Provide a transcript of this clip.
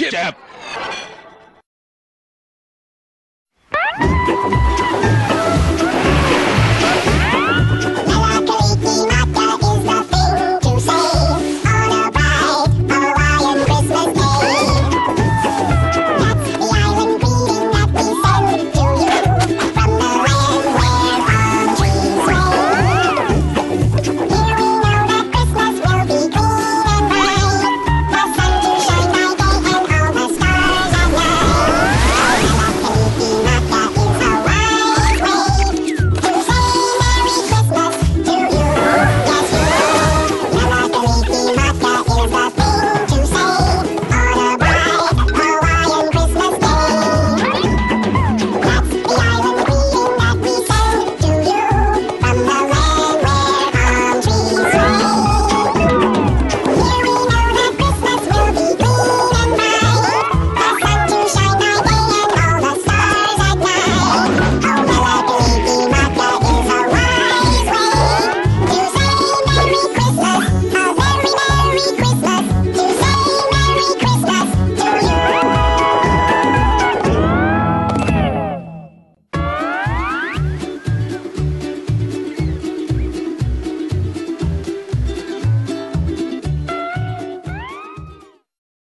Chip. Chip.